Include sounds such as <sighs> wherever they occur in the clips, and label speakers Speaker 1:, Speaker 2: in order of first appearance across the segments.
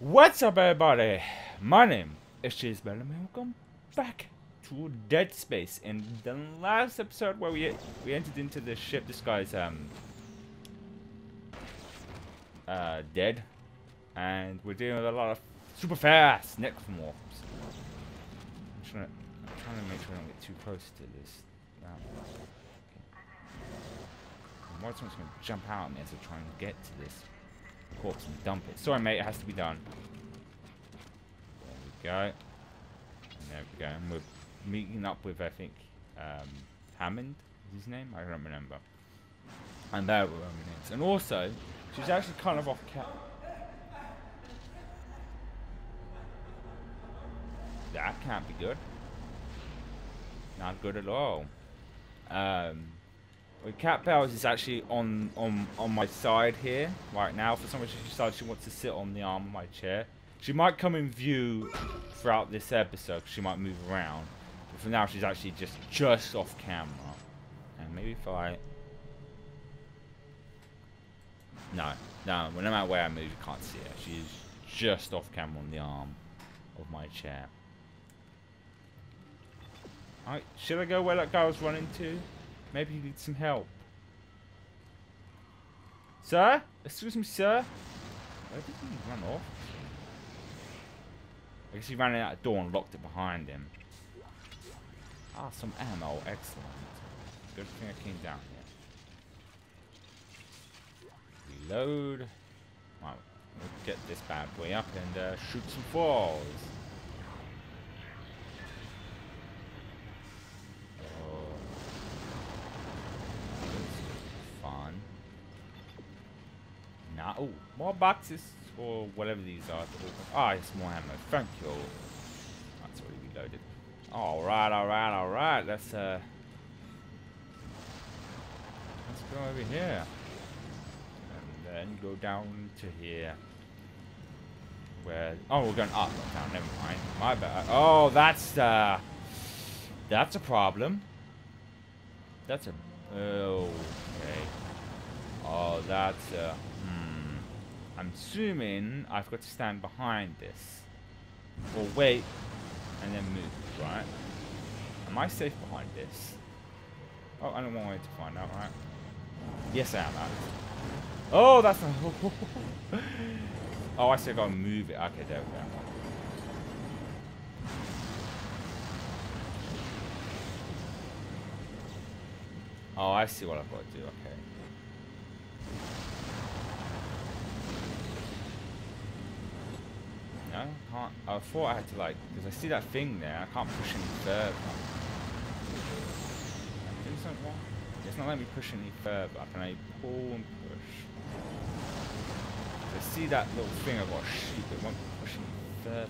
Speaker 1: What's up everybody? My name is Chase Bell and welcome back to Dead Space. In the last episode where we we entered into the ship, this guy's um uh dead. And we're dealing with a lot of super fast necromorphs. I'm trying to, I'm trying to make sure I don't get too close to this. Um, okay. One gonna jump out at me as I try and get to this corpse and dump it. Sorry, mate, it has to be done. There we go. There we go. And we're meeting up with, I think, um, Hammond is his name? I don't remember. And there we're is. And also, she's actually kind of off cat. That can't be good. Not good at all. Um, well, Cat Bells is actually on, on, on my side here right now. For some reason, she decided she wants to sit on the arm of my chair. She might come in view throughout this episode. She might move around. But for now, she's actually just just off camera. And maybe if I... No, no, no matter where I move, you can't see her. She's just off camera on the arm of my chair. Alright, should I go where that guy was running to? Maybe he needs some help. Sir? Excuse me, sir? Where did he run off? I guess he ran out the door and locked it behind him. Ah, some ammo. Excellent. Good thing I came down here. Reload. Right, we'll get this bad boy up and uh, shoot some Oh, more boxes or whatever these are. Ah, oh, it's more ammo. Thank you. That's already reloaded. All right, all right, all right. Let's uh, let's go over here, and then go down to here. Where? Oh, we're going up, not down. Never mind. My bad. Oh, that's uh, that's a problem. That's a. Oh, okay. Oh, that's uh. I'm assuming I've got to stand behind this. Or wait, and then move, right? Am I safe behind this? Oh, I don't want to find out, right? Yes, I am. Oh, that's a... <laughs> oh, I still gotta move it. Okay, there we go. Oh, I see what I've got to do. Okay. I can't. I thought I had to like, because I see that thing there. I can't push any further. It's not letting me push any further. Can I pull and push? I see that little thing. I've got to shoot, it won't push any further.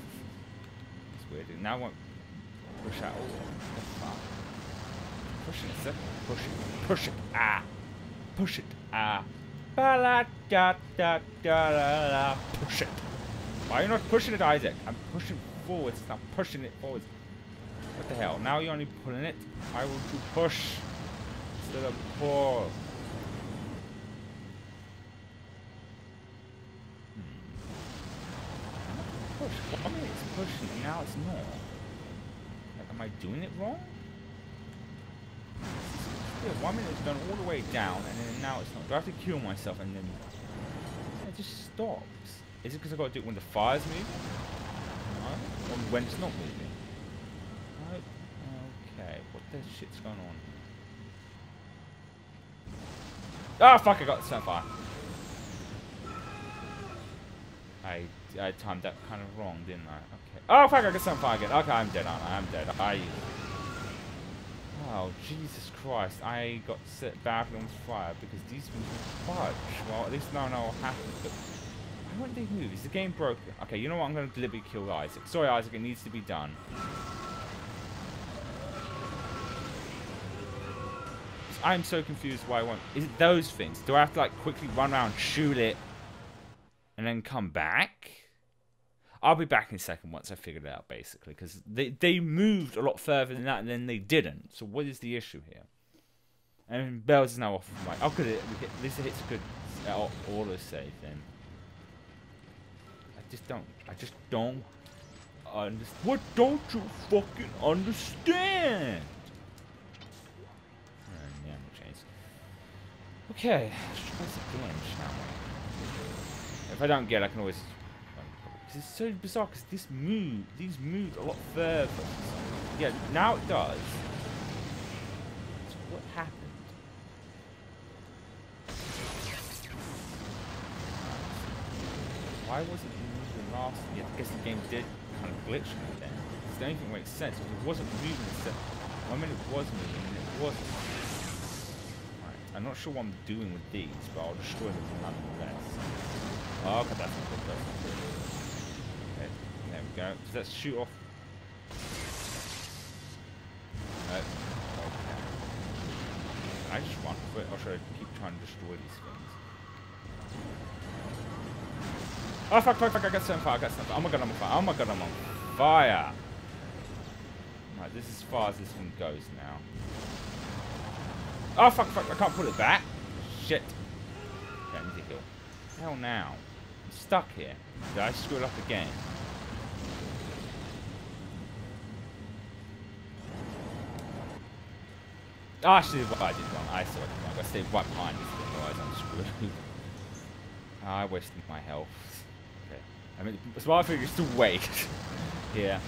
Speaker 1: It's weird. It now won't push all. What the fuck? Push it. Push it. Push it. Ah. Push it. Ah. Push it. Why are you not pushing it, Isaac? I'm pushing forwards. I'm pushing it forwards. What the hell? Now you're only pulling it? I would you push instead of pull? Hmm. Push. One minute it's pushing now it's not. Like, am I doing it wrong? Yeah, one minute it's gone all the way down and then now it's not. Do I have to kill myself and then it just stops? Is it because I've got to do it when the fire's moving? No? Or when it's not moving? Right. Okay, what the shit's going on? Ah, oh, fuck, I got set fire. I, I timed that kind of wrong, didn't I? Okay. Oh, fuck, I got set fire again. Okay, I'm dead, aren't I? I'm dead. I... Oh, Jesus Christ. I got set badly on fire because these things were fudge. Well, at least now I know what happened, won't they move? Is the game broken? Okay, you know what? I'm going to deliberately kill Isaac. Sorry, Isaac. It needs to be done. I'm so confused why I want... Is it those things? Do I have to, like, quickly run around, shoot it, and then come back? I'll be back in a second once I figured it out, basically, because they, they moved a lot further than that, and then they didn't. So what is the issue here? And Bells is now off of my... Oh, good. At least it hits a good uh, auto save then. Just don't. I just don't understand. What don't you fucking understand? Yeah. Okay, let's try shall we? If I don't get, I can always. This is so bizarre because this move, these move a lot further. Yeah, now it does. What happened? Why wasn't it Yeah, I guess the game did kind of glitch me then. Because the only thing that makes sense it wasn't moving. Except one minute it was moving and it wasn't. Right, I'm not sure what I'm doing with these, but I'll destroy them nonetheless. Oh, okay, that's good. Okay, there we go. Let's shoot off. Okay. I just want for it, or should I keep trying to destroy these things? Oh fuck, fuck, fuck, I got on fire, I got on fire. Oh my god, I'm on fire. Oh my god, I'm on fire. Right, this is as far as this one goes now. Oh fuck, fuck, I can't pull it back. Shit. Okay, I need to heal. Hell now. I'm stuck here. Did I screw it up again? Ah, oh, actually, what I did wrong. I saw it wrong. I stayed right behind this thing, otherwise I'm screwed. <laughs> I wasted my health. I mean, smart figures to wait. yeah.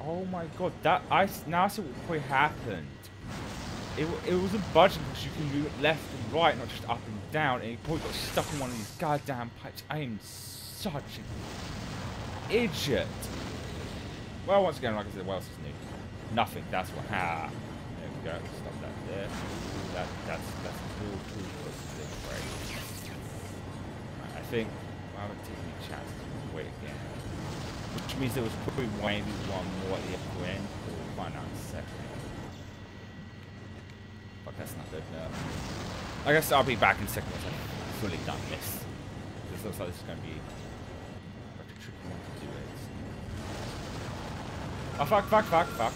Speaker 1: Oh my god, that I now I see what happened. It, it wasn't budging because you can move left and right, not just up and down, and it probably got stuck in one of these goddamn pipes. I am such an idiot. Well, once again, like I said, what else is new? Nothing. That's what. Ha. There we go. Stop that there. That that's that's cool. Cool. Think I haven't taken a chance to wait again. Which means there was probably maybe one more at the upper end. In a second. But that's not good enough. I guess I'll be back in second once I've fully done this. This looks like this is going to be like a tricky one to do it. Oh fuck, fuck, fuck, fuck.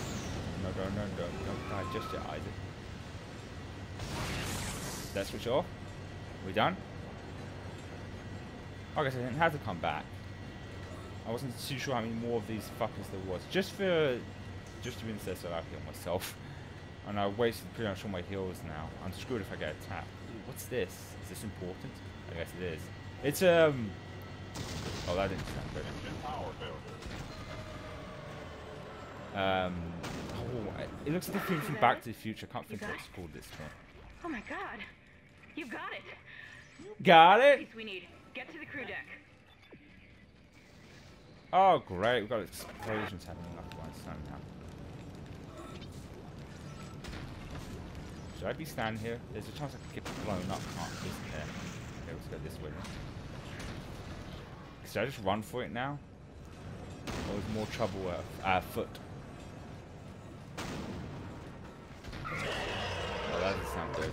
Speaker 1: No, no, no, no, don't just yet, Isaac. Let's switch off. We done? I said, I didn't have to come back. I wasn't too sure how many more of these fuckers there was. Just for, just to be said so I heal myself. <laughs> And I wasted pretty much all my heals now. I'm screwed if I get attacked. Ooh, what's this? Is this important? I guess it is. It's, um... Oh, that didn't sound good. Um... Oh, it looks like the thing from Back to the Future. I can't think what it's called this one.
Speaker 2: Oh my god. You got it.
Speaker 1: Got it?
Speaker 2: we need. Get to the crew deck.
Speaker 1: Oh, great. We've got explosions happening left, right, somehow. Should I be standing here? There's a chance I could get blown up, can't there? Okay, let's go this way. Should I just run for it now? Or is more trouble at uh, foot? Oh, that doesn't sound good.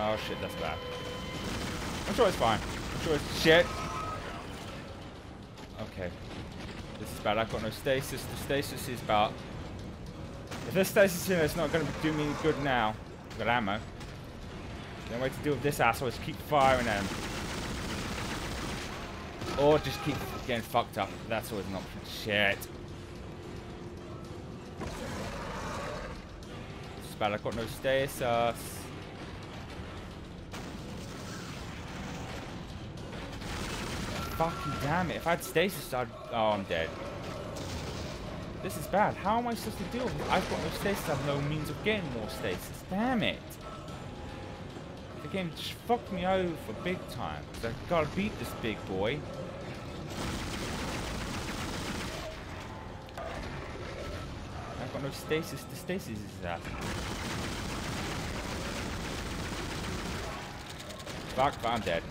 Speaker 1: Oh, shit, that's bad. I'm sure it's fine. I'm sure it's... Shit. Okay. This is bad. I've got no stasis. The stasis is bad. If there's stasis here, it's not going to do me good now. I've got ammo. The only way to deal with this asshole is keep firing him. Or just keep getting fucked up. That's always an option. Shit. It's bad. I've got no stasis. Fucking damn it. If I had stasis, I'd... Oh, I'm dead. This is bad. How am I supposed to deal with it? I've got no stasis. I have no means of getting more stasis. Damn it. The game just fucked me over big time. Because I've got to beat this big boy. I've got no stasis. The stasis is that. Fuck, I'm dead.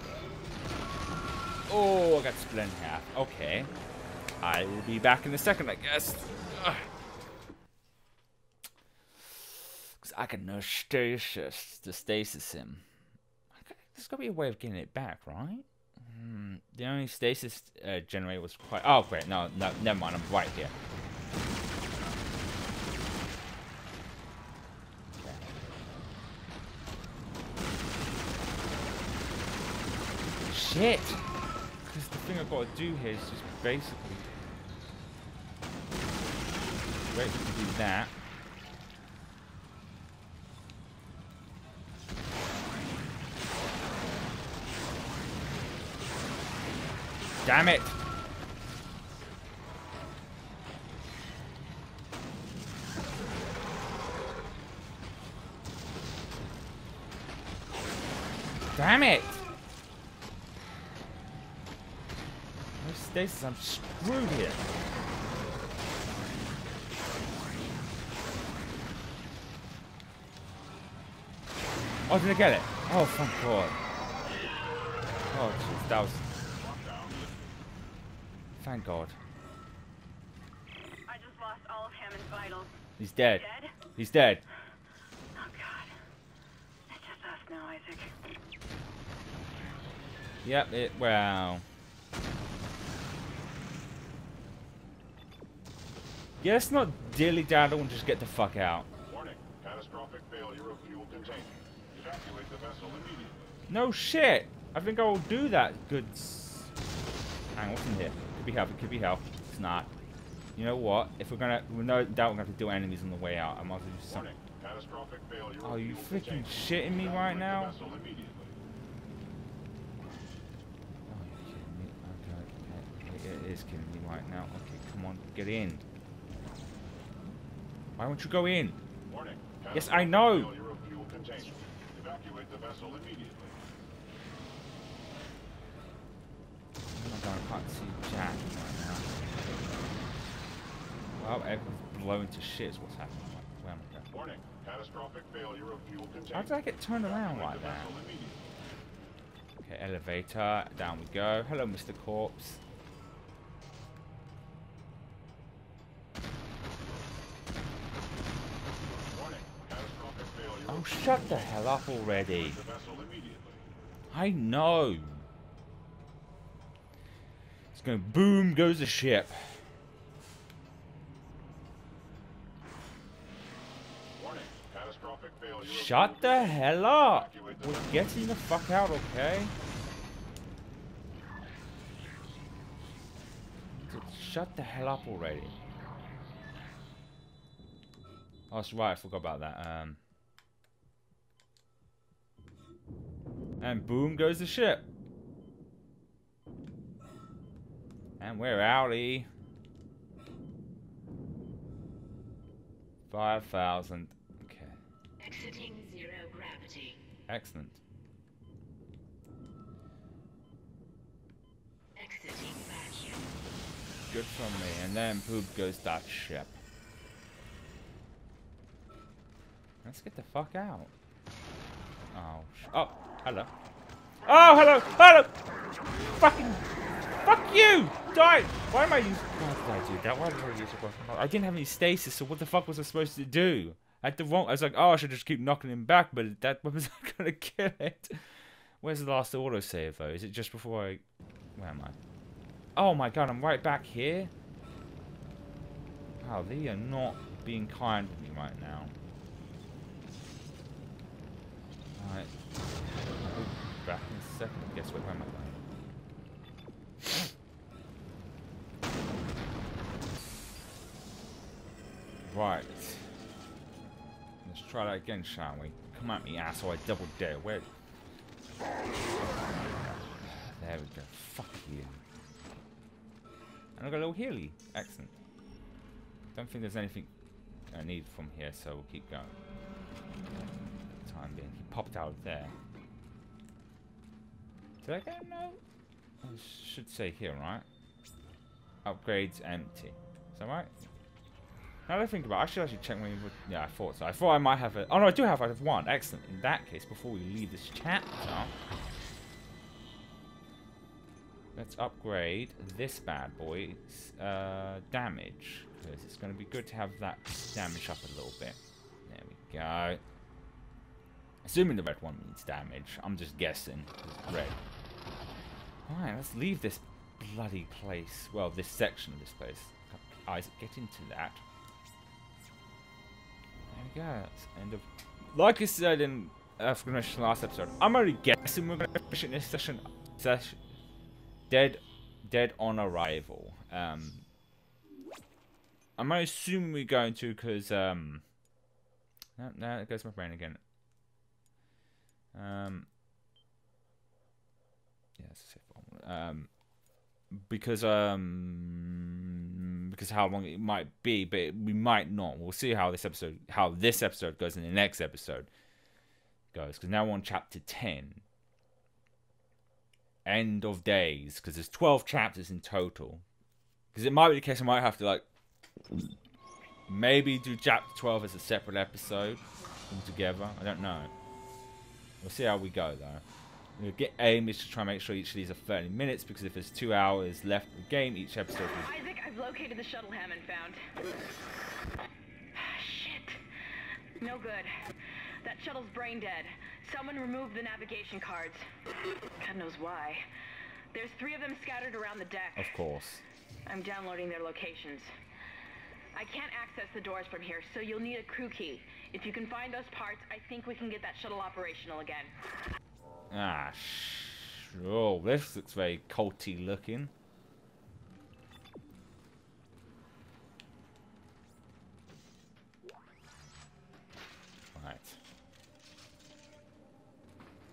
Speaker 1: Oh, I got split in half. Okay. I will be back in a second, I guess. Because I can no stasis the stasis him. There's got to be a way of getting it back, right? Hmm. The only stasis uh, generator was quite... Oh, great. No, no, never mind. I'm right here. Shit! Thing I've got to do here is just basically... Wait to do that. Damn it! Damn it! Stasis, I'm screwed here. Oh, did I get it? Oh, thank God. Oh, jeez, that was... Thank God.
Speaker 2: I just lost all of Hammond's vitals.
Speaker 1: He's dead.
Speaker 2: Dead?
Speaker 1: He's dead.
Speaker 2: Oh God. It's just us now, Isaac.
Speaker 1: Yep, it, wow. Yeah, let's not dilly daddle and just get the fuck out.
Speaker 3: Warning. Catastrophic failure of fuel containment. Evacuate the vessel immediately.
Speaker 1: No shit! I think I will do that, Good. Hang on, what's in here? Could be help, it could be help. It's not. You know what? If we're gonna, we no doubt we're gonna have to do enemies on the way out. I might as well do something.
Speaker 3: Warning. Catastrophic failure
Speaker 1: Are
Speaker 3: of
Speaker 1: you
Speaker 3: fuel
Speaker 1: freaking shitting me right now?
Speaker 3: The vessel immediately.
Speaker 1: Oh, you're kidding me. Okay, okay. It is kidding me right now. Okay, come on, get in. Why won't you go in?
Speaker 3: Warning.
Speaker 1: Yes, I know.
Speaker 3: Catastrophic Failure of fuel containment. Evacuate the vessel immediately.
Speaker 1: Oh my god, I can't see Jack right now. Well, everything's blown to shit is what's happening. Where am I going?
Speaker 3: Warning. Catastrophic failure of fuel containment.
Speaker 1: How did I get turned around like that? Okay, elevator. Down we go. Hello, Mr. Corpse. Shut the hell up already. I know. It's going to boom goes the ship. Shut the hell up. We're getting the fuck out, okay? Shut the hell up already. Oh, that's right. I forgot about that. Um, and boom goes the ship. And we're outie. 5,000. Okay.
Speaker 4: Exiting zero gravity.
Speaker 1: Excellent.
Speaker 4: Exiting vacuum.
Speaker 1: Good from me. And then poop goes that ship. Let's get the fuck out. Oh, sh oh, hello. Oh, hello, hello. Fucking, fuck you. Die. Why am I using? Why did I do that? Why did I use a weapon? I didn't have any stasis, so what the fuck was I supposed to do? I had the wrong. I was like, oh, I should just keep knocking him back, but that <laughs> weapon's not gonna kill it. Where's the last autosave though? Is it just before I? Where am I? Oh my god, I'm right back here. Wow, they are not being kind to me right now. Alright. I'll be back in second. Where am I going? Right. Let's try that again, shall we? Come at me, asshole. I double dare. Where? There we go. Fuck you. And I got a little healy. Excellent. Don't think there's anything I need from here, so we'll keep going. Time being. He popped out there. Did I get note? I should say here, right? Upgrades empty. Is that right? Now that I think about it, I should actually check my... Yeah, I thought so. I thought I might have a... Oh, no, I do have, I have one. Excellent. In that case, before we leave this chapter... Let's upgrade this bad boy's uh, damage. Because it's going to be good to have that damage up a little bit. There we go. Assuming the red one means damage. I'm just guessing. Red. Alright, let's leave this bloody place. Well, this section of this place. Isaac, get into that. There we go. That's end of. Like I said in uh, last episode, I'm only guessing we're going to finish in this session. Session. Dead, dead on arrival. Um, I'm assuming we're going to because um. No, no, it goes my brain again. Um. Yeah, safe one. Um, because um because how long it might be, but we might not. We'll see how this episode, how this episode goes in the next episode goes. Because now we're on chapter ten. End of days, because there's twelve chapters in total. Because it might be the case I might have to like maybe do chapter twelve as a separate episode altogether. I don't know. We'll see how we go though. The aim is to try and make sure each of these are 30 minutes because if there's two hours left of the game, each episode is.
Speaker 2: Isaac, I've located the shuttle Hammond found. <sighs> Shit. No good. That shuttle's brain dead. Someone removed the navigation cards. God knows why. There's three of them scattered around the deck.
Speaker 1: Of course.
Speaker 2: I'm downloading their locations. I can't access the doors from here, so you'll need a crew key. If you can find those parts, I think we can get that shuttle operational again.
Speaker 1: Ah, sure. This looks very culty looking. Right.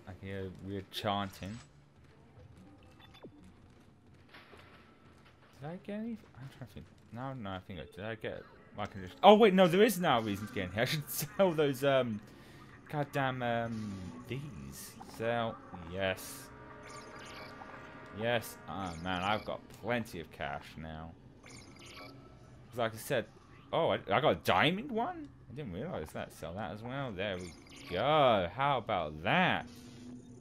Speaker 1: I hear weird chanting. Did I get any? I'm trying to think. No, no, I think I did. I get. I can just. Oh wait, no, there is now a reason to get in here. I should <laughs> sell those um, goddamn um, these. Sell. Yes. Yes. Oh, man, I've got plenty of cash now. Like I said... Oh, I, I got a diamond one? I didn't realize that. Sell that as well. There we go. How about that?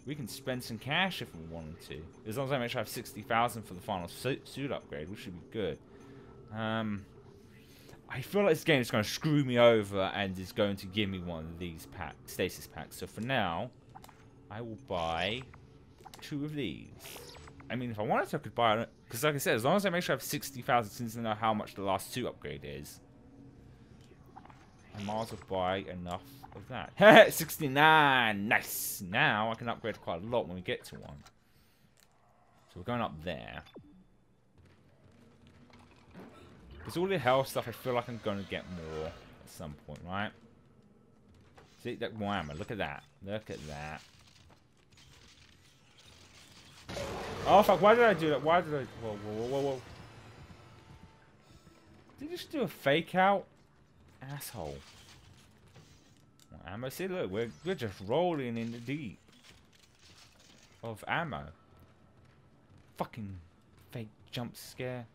Speaker 1: We can spend some cash if we wanted to. As long as I make sure I have 60,000 for the final suit, suit upgrade, which should be good. Um... I feel like this game is going to screw me over and is going to give me one of these pack, stasis packs. So for now, I will buy two of these. I mean, if I wanted to, I could buy it. Because like I said, as long as I make sure I have 60,000 since I know how much the last two upgrade is. I might as well buy enough of that. <laughs> 69! Nice! Now I can upgrade quite a lot when we get to one. So we're going up there. Because all the health stuff, I feel like I'm going to get more at some point, right? See, that more ammo. Look at that. Look at that. Oh fuck, why did I do that? Why did I... Whoa, whoa, whoa, whoa. Did you just do a fake out? Asshole. Well, ammo, see look, we're, we're just rolling in the deep. Of ammo. Fucking fake jump scare.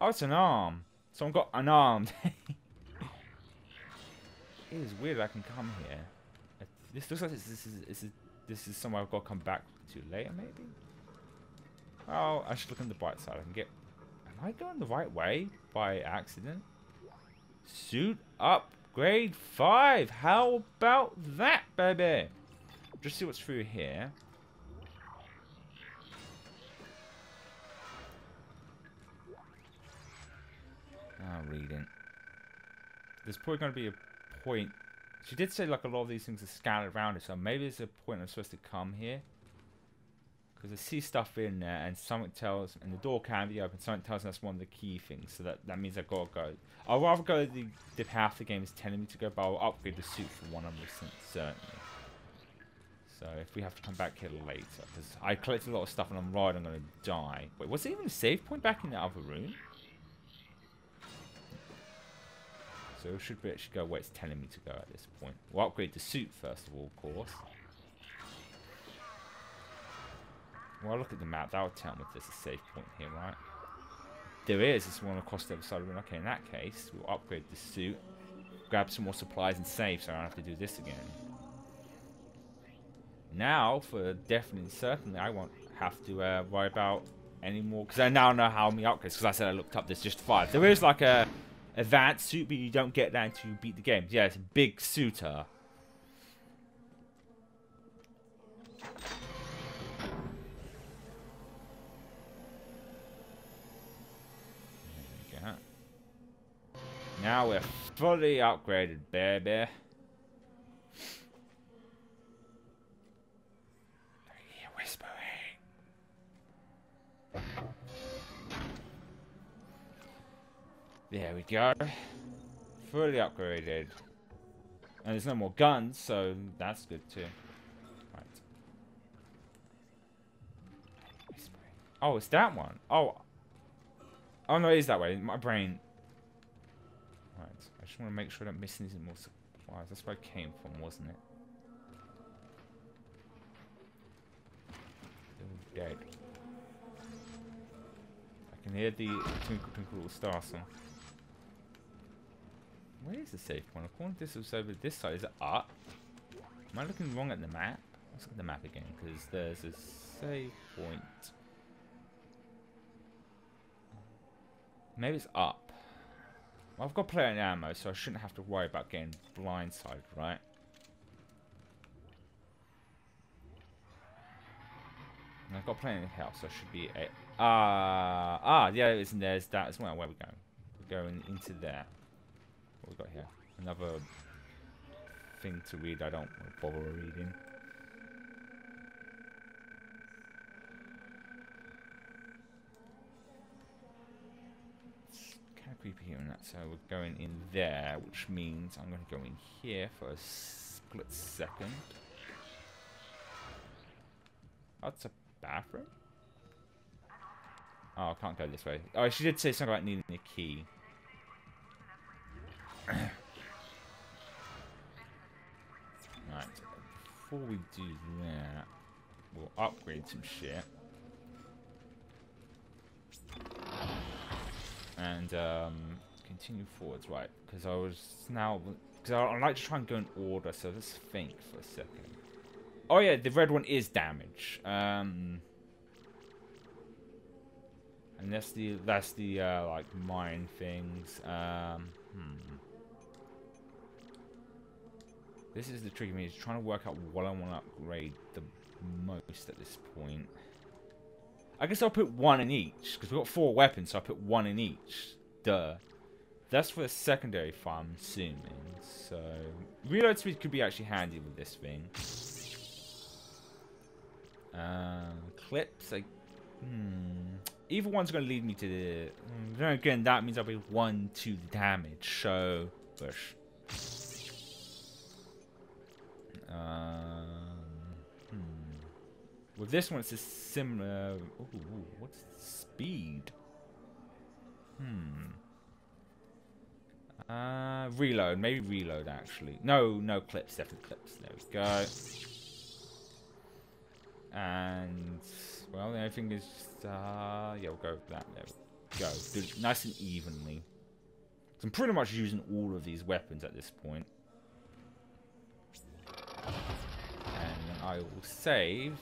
Speaker 1: Oh, it's an arm. Someone got an arm. <laughs> it is weird I can come here. This looks like this, this is, this is this is somewhere I've got to come back to later, maybe? Oh, I should look on the bright side. I can get... Am I going the right way by accident? Suit upgrade 5. How about that, baby? Just see what's through here. Reading. There's probably going to be a point she did say like a lot of these things are scattered around it, so maybe there's a point I'm supposed to come here. Because I see stuff in there, and something tells, and the door can be open, something tells me that's one of the key things, so that, that means I've got to go. I'd rather go the, the path the game is telling me to go, but I'll upgrade the suit for 100% certainly. So if we have to come back here later, because I collected a lot of stuff and I'm right, I'm going to die. Wait, was there even a save point back in the other room? So we should be actually go where it's telling me to go at this point. We'll upgrade the suit first of all, of course. Well, look at the map. That'll tell me if there's a safe point here, right? there is, it's one across the other side of the room. Okay, in that case, we'll upgrade the suit, grab some more supplies and save so I don't have to do this again. Now, for definitely certainly, I won't have to uh, worry about any more, because I now know how many upgrades, because I said I looked up, there's just five. There is like a advanced suit, but you don't get that until you beat the game. Yeah, it's a big suitor. Now we're fully upgraded, baby. There we go. Fully upgraded. And there's no more guns, so that's good too. Right. Oh, it's that one. Oh. Oh no, it is that way. My brain. Right. I just want to make sure I don't miss any more supplies. That's where I came from, wasn't it? Dead. I can hear the twinkle twinkle little star song. Where is the safe point? According to this, it's over this side. Is it up? Am I looking wrong at the map? Let's look at the map again, because there's a safe point. Maybe it's up. Well, I've got plenty of ammo, so I shouldn't have to worry about getting blindsided, right? And I've got plenty of health, so I should be a... Ah, ah, yeah, it's, there's that as well. Where are we going? We're going into there. We got here? Another thing to read. I don't bother reading. Kind of creepy here and that. So we're going in there, which means I'm going to go in here for a split second. Oh, That's a bathroom? Oh, I can't go this way. Oh, she did say something about needing a key. Right. Before we do that, we'll upgrade some shit. And um, continue forwards, right? Because I was now because I, like to try and go in order. So let's think for a second. Oh yeah, the red one is damage. Um, and that's the that's the uh, like mine things. Um, hmm. This is the tricky me. Is trying to work out what I want to upgrade the most at this point. I guess I'll put one in each because we've got four weapons, so I put one in each. Duh. That's for the secondary farm, I'm assuming. So reload speed could be actually handy with this thing. Uh, clips, like, hmm. Either one's going to lead me to the... Then again, that means I'll be 1 to damage, so... Bush. Um, hmm. With this one, it's a similar... Ooh, what's speed? Hmm. Uh, reload. Maybe reload, actually. No, no clips. Definitely clips. There we go. And... Well, the only thing is, uh, yeah, we'll go with that. There we go. Do it nice and evenly. So I'm pretty much using all of these weapons at this point. And I will save,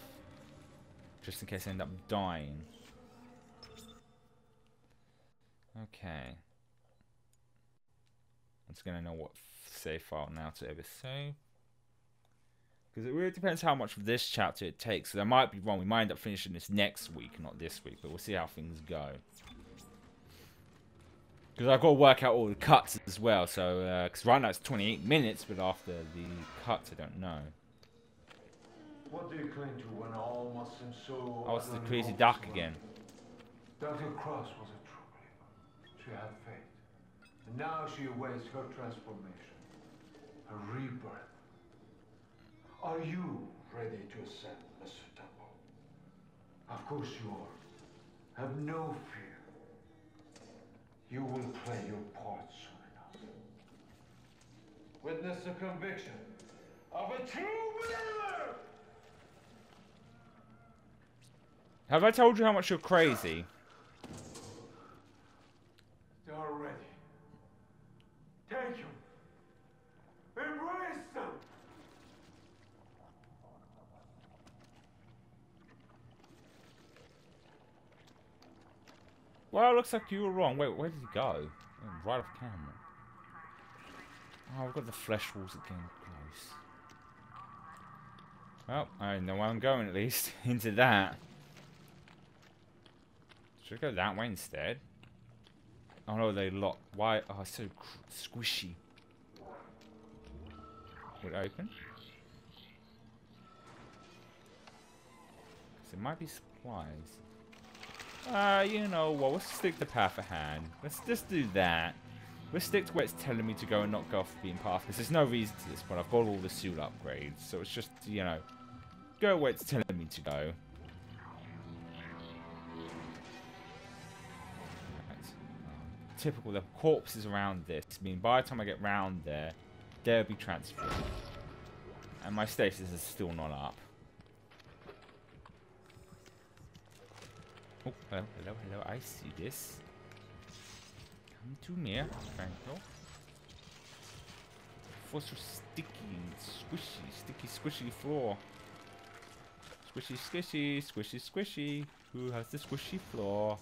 Speaker 1: just in case I end up dying. Okay. I'm just going to know what save file now to ever save. Because it really depends how much of this chapter it takes. So I might be wrong. We might end up finishing this next week, not this week. But we'll see how things go. Because I've got to work out all the cuts as well. So, because uh, right now it's 28 minutes, but after the cuts, I don't know.
Speaker 5: What do you cling to when all must seem so
Speaker 1: Oh, it's the crazy duck again.
Speaker 5: Dr. Cross was a true believer. She had faith. And now she awaits her transformation, her rebirth. Are you ready to ascend, Mr. Temple? Of course you are. Have no fear. You will play your part soon enough. Witness the conviction of a true believer!
Speaker 1: Have I told you how much you're crazy? They are Already. Thank you. Well, it looks like you were wrong. Wait, where did he go? Oh, right off camera. Oh, we've got the flesh walls again. Close. Well, I know where I'm going at least. <laughs> Into that. Should I go that way instead? Oh no, they lock. Why? Oh, so squishy. Would open? it might be supplies. Uh, you know what, we'll stick to path of hand. Let's just do that. We'll stick to where it's telling me to go and not go off the beam path, because there's no reason to this point. I've got all the suit upgrades, so it's just, you know, go where it's telling me to go. Um, typical, the corpses around this I mean by the time I get round there, they'll be transferred. And my stasis is still not up. Oh, hello, hello, hello, I see this. Come to me, Franco. For so sticky and squishy, sticky, squishy floor. Squishy, squishy, squishy, squishy. Who has the squishy floor?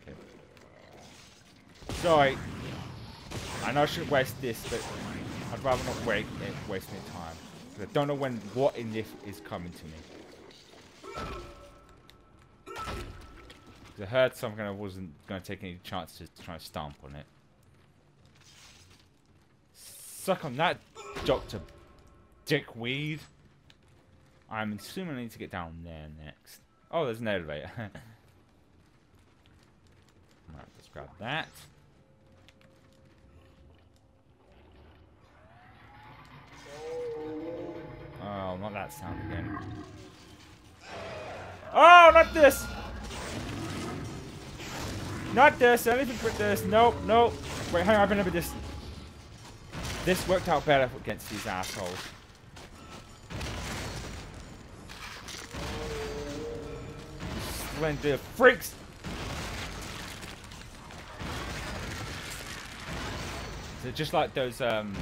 Speaker 1: Okay. Sorry. I know I shouldn't waste this, but I'd rather not wait, eh, waste any time. I don't know when what in this is coming to me. I heard something I wasn't going to take any chances to try and stomp on it. Suck on that, Dr. Dickweed. I'm assuming I need to get down there next. Oh, there's an elevator. <laughs> Alright, let's grab that. Oh, not that sound again. Oh, not this! Not this, anything but this. Nope, nope. Wait, hang on, I've been over this. This worked out better against these assholes. Splendid freaks! So just like those, um...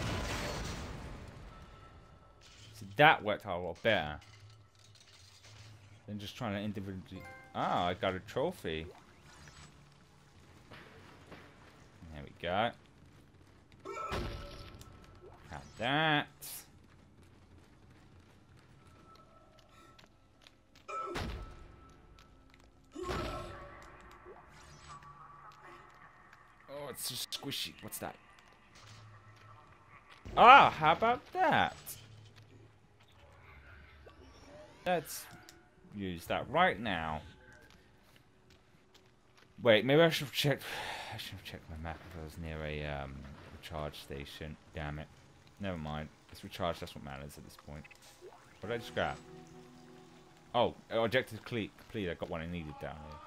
Speaker 1: That worked out a lot better. Than just trying to individually... Ah, I got a trophy. There we go. Got that. Oh, it's so squishy. What's that? Ah, how about that? Let's use that right now. Wait, maybe I should have checked. <sighs> I should checked my map if I was near a um, recharge station. Damn it. Never mind. It's recharged. That's what matters at this point. What did I just grab? Oh, objective complete. Complete. I got what I needed down here.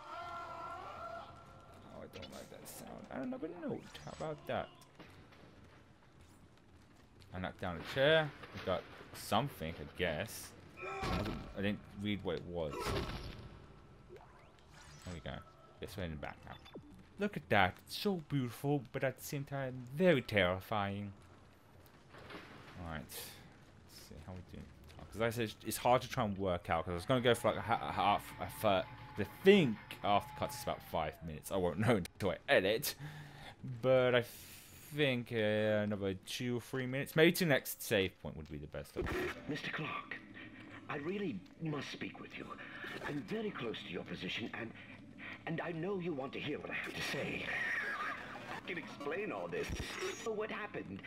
Speaker 1: Oh, I don't like that sound. I don't a note. How about that? I knocked down a chair. I got something, I guess. I didn't read what it was. There we go. It's right in the back now. Look at that. It's so beautiful, but at the same time, very terrifying. Alright. Let's see how we do. Because like I said, it's hard to try and work out. Because I was going to go for like a half, a third. I think after cuts is about five minutes. I won't <laughs> know until I edit. But I think uh, another two or three minutes. Maybe to next save point would be the best.
Speaker 6: Mr. Clark, I really must speak with you. I'm very close to your position, and and I know you want to hear what I have to say. I can explain all this. So what happened?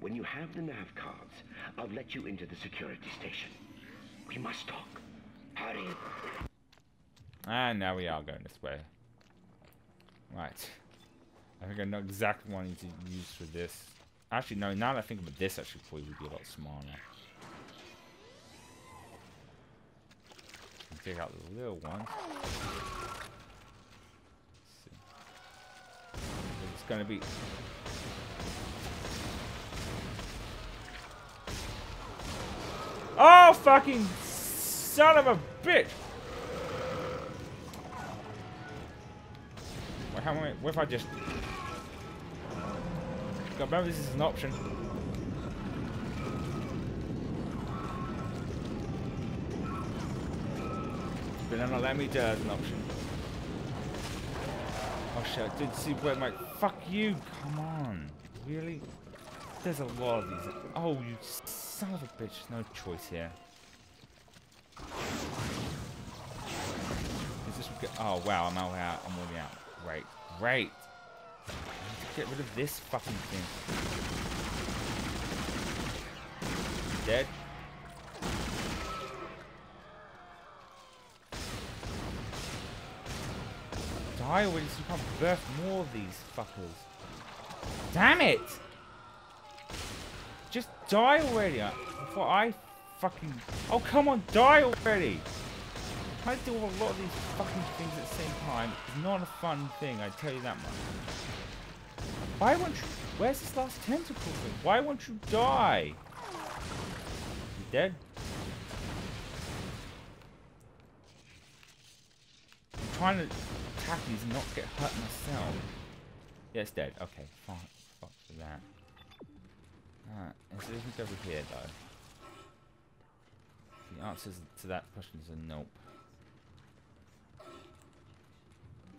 Speaker 6: When you have the nav cards, I'll let you into the security station. We must talk. Hurry.
Speaker 1: And now we are going this way. Right. I think I know exactly what I need to use for this. Actually, no, now that I think about this, actually probably would be a lot smaller. Take out the little one. It's gonna be. Oh, fucking son of a bitch! Wait, how many? What if I just? God, remember this is an option. Not letting me do it as an option. Oh shit, I did see where my... Fuck you, come on. Really? There's a lot of these. Oh, you son of a bitch. No choice here. Is this... Oh, wow, I'm out. out. I'm already out. Great. Great. Get rid of this fucking thing. Dead. Die already you can't birth more of these fuckers. Damn it! Just die already! uh, Before I fucking... Oh, come on, die already! Trying to do a lot of these fucking things at the same time is not a fun thing, I tell you that much. Why won't you... Where's this last tentacle thing? Why won't you die? You dead? I'm trying to and not get hurt myself. Yeah, it's dead. Okay, fine. Fuck for that. Alright, we go over here, though. The answer to that question is a nope.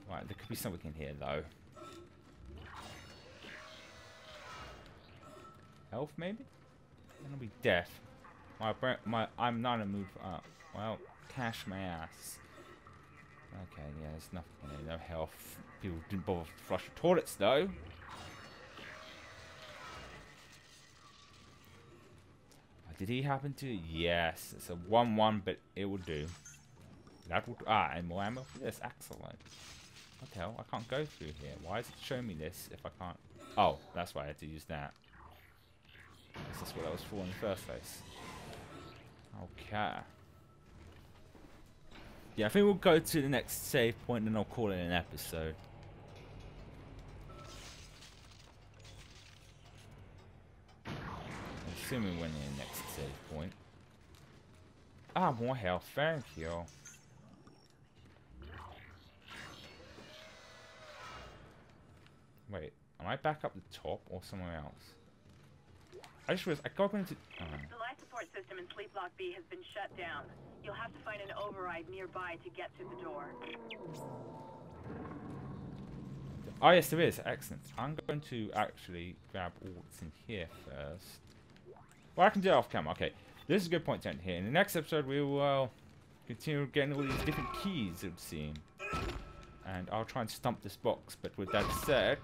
Speaker 1: Right, there could be something in here, though. Health, maybe? Then I'll be deaf. My, my, I'm not a move up. Well, cash my ass. Okay, yeah, there's nothing in there. No health. People didn't bother to flush the toilets, though. Uh, Did he happen to? Yes, it's a 1-1, but it will do. That will Ah, and more ammo for this. Excellent. What the hell? I can't go through here. Why is it showing me this if I can't? Oh, that's why I had to use that. Is this what I was for in the first place? Okay. Yeah, I think we'll go to the next save point and I'll call it an episode. I'm Assuming we're in the next save point. Ah, more health. Thank you. Wait, am I back up the top or somewhere else? I just realized I got into. Oh.
Speaker 2: The life support system in Sleep Block B has been shut down. You'll have to find an override nearby to get to the door.
Speaker 1: Oh yes, there is. Excellent. I'm going to actually grab all that's in here first. Well, I can do it off camera. Okay, this is a good point to end here. In the next episode, we will continue getting all these different keys, it would seem. And I'll try and stump this box. But with that said,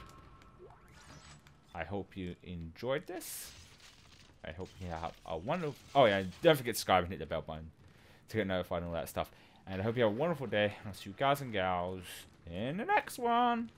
Speaker 1: I hope you enjoyed this. I hope you have a wonderful... Oh yeah, don't forget to subscribe and hit the bell button to get notified and all that stuff. And I hope you have a wonderful day. I'll see you guys and gals in the next one.